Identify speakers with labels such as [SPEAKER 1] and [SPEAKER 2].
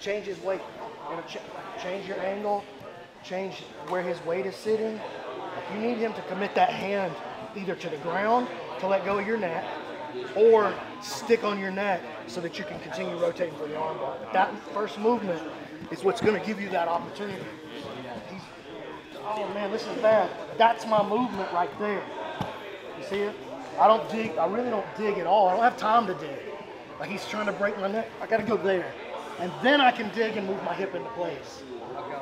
[SPEAKER 1] change his weight. Ch- change your angle, change where his weight is sitting. You need him to commit that hand either to the ground to let go of your neck or stick on your neck so that you can continue rotating for the arm bar. That first movement is what's going to give you that opportunity. Oh man, this is bad. That's my movement right there. You see it? I don't dig, I really don't dig at all. I don't have time to dig. Like he's trying to break my neck. I got to go there and then I can dig and move my hip into place. Okay.